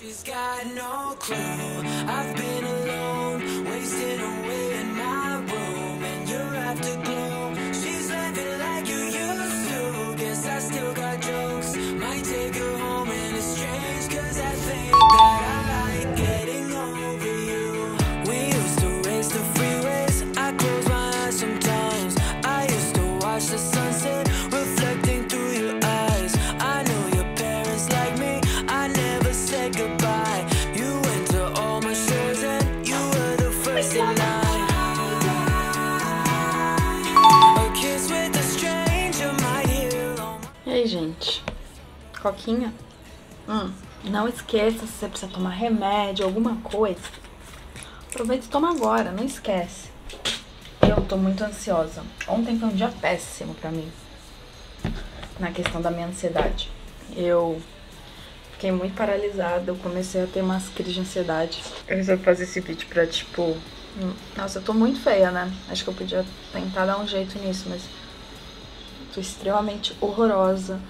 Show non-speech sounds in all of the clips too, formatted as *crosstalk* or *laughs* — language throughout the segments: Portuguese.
She's got no clue. Gente? Coquinha? Hum, não esqueça se você precisa tomar remédio, alguma coisa. Aproveita e toma agora, não esquece. Eu tô muito ansiosa. Ontem foi um dia péssimo pra mim. Na questão da minha ansiedade. Eu fiquei muito paralisada, eu comecei a ter umas crises de ansiedade. Eu resolvi fazer esse vídeo pra, tipo... hum, Nossa, eu tô muito feia, né? Acho que eu podia tentar dar um jeito nisso, mas... Tô extremamente horrorosa.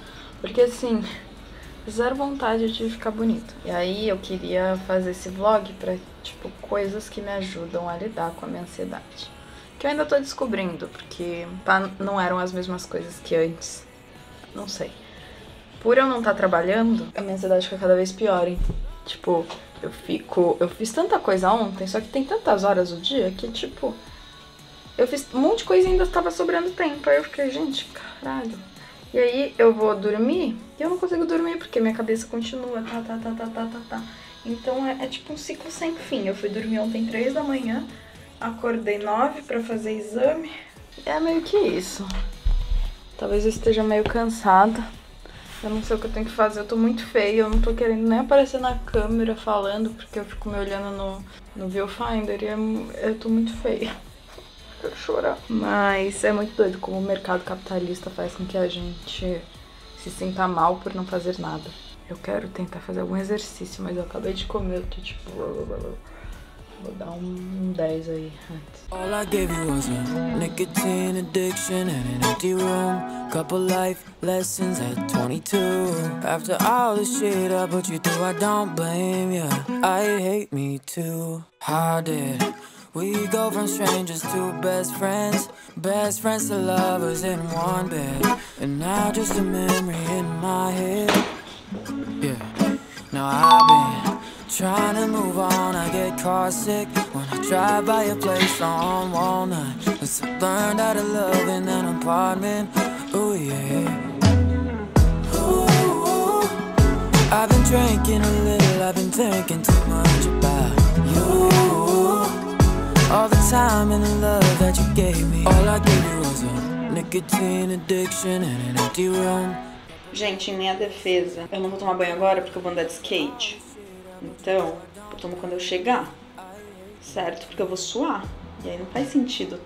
Porque assim, zero vontade de ficar bonita. E aí eu queria fazer esse vlog pra, tipo, coisas que me ajudam a lidar com a minha ansiedade. Que eu ainda tô descobrindo, porque pá, não eram as mesmas coisas que antes. Não sei. Por eu não estar trabalhando, a minha ansiedade fica cada vez pior, hein? Tipo, eu fico. Eu fiz tanta coisa ontem, só que tem tantas horas o dia que, tipo. Eu fiz um monte de coisa e ainda tava sobrando tempo. Aí eu fiquei, gente, caralho. E aí eu vou dormir e eu não consigo dormir porque minha cabeça continua, tá, tá, tá, tá, tá, tá, tá. Então é, é tipo um ciclo sem fim. Eu fui dormir ontem três da manhã, acordei nove pra fazer exame. É meio que isso. Talvez eu esteja meio cansada. Eu não sei o que eu tenho que fazer, eu tô muito feia, eu não tô querendo nem aparecer na câmera falando, porque eu fico me olhando no, no viewfinder e é mu- eu tô muito feia. Quero chorar. Mas é muito doido como o mercado capitalista faz com que a gente se sinta mal por não fazer nada. Eu quero tentar fazer algum exercício, mas eu acabei de comer, eu tô tipo. Vou dar um 10 aí antes. All I gave you was nicotine addiction and an empty room. Couple life lessons at 22. After all the shit I put you through, I don't blame you. I hate me too. How did we go from strangers to best friends? Best friends to lovers in one bed. And now just a memory in my head. Yeah. Now I've been trying to move on. I get car sick when I drive by a place on Walnut. Cause I learned how to love in an apartment. Ooh, yeah. Ooh, I've been drinking a little, I've been thinking too much about you. All the time and the love that you gave me. All I gave you was a nicotine addiction and an empty room. Gente, em minha defesa, eu não vou tomar banho agora porque eu vou andar de skate. Então, eu tomo quando eu chegar. Certo? Porque eu vou suar. E aí não faz sentido.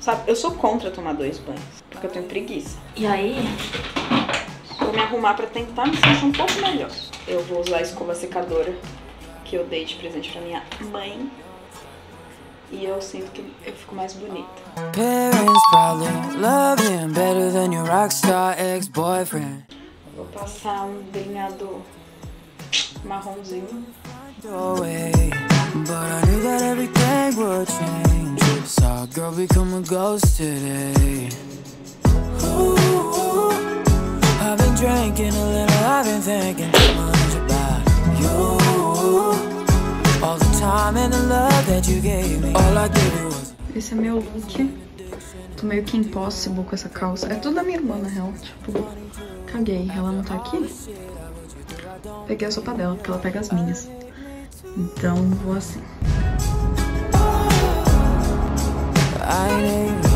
Sabe, eu sou contra tomar dois banhos. Porque eu tenho preguiça. E aí, vou me arrumar pra tentar me sentir um pouco melhor. Eu vou usar a escova secadora que eu dei de presente pra minha mãe. E eu sinto que eu fico mais bonita. Parents probably love him better than your rockstar ex-boyfriend. Vou passar um delineador marronzinho. Away, but I knew that everything would change. Saw a girl become a ghost today. Ooh, I've been drinking a little, I've been thinking Esse é meu look. Tô meio que impossible com essa calça. É tudo da minha irmã, na real. Tipo, caguei. Ela não tá aqui. Peguei a sopa dela, porque ela pega as minhas. Então, vou assim. I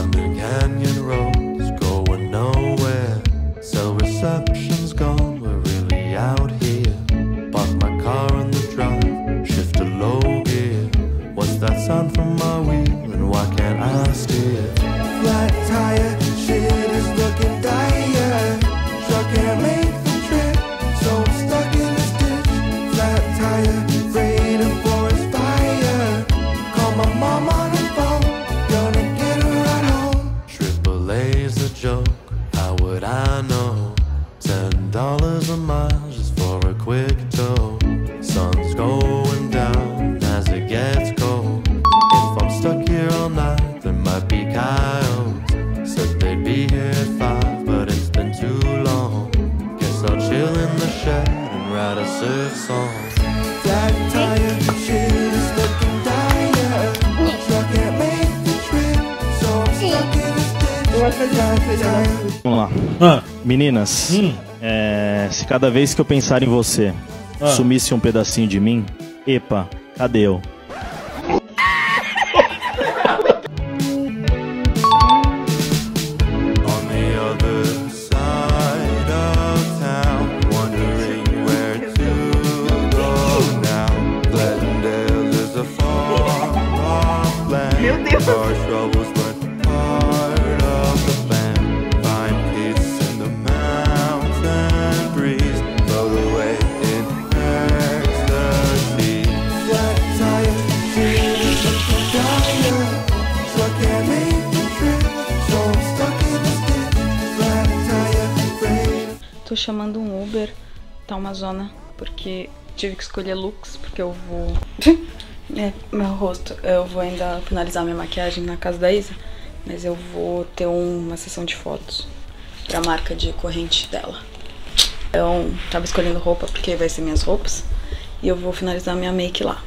On the Canyon roads go Sun's going down as it gets cold. If I'm stuck here all night, there might be coyotes. Said they'd be here at five, but it's been too long. Guess I'll chill in the shed and write a surf song. Flat tire, shit is looking dire. Truck can't make the trip, so I'm stuck in this. Vamos lá. Ah, Meninas, é, se cada vez que eu pensar em você Ah. sumisse um pedacinho de mim, epa, cadê eu? Chamando um Uber, tá uma zona, porque tive que escolher looks, porque eu vou. *laughs* é, meu rosto. Eu vou ainda finalizar minha maquiagem na casa da Isa, mas eu vou ter uma sessão de fotos pra marca de corrente dela. Então, tava escolhendo roupa porque vai ser minhas roupas. E eu vou finalizar minha make lá.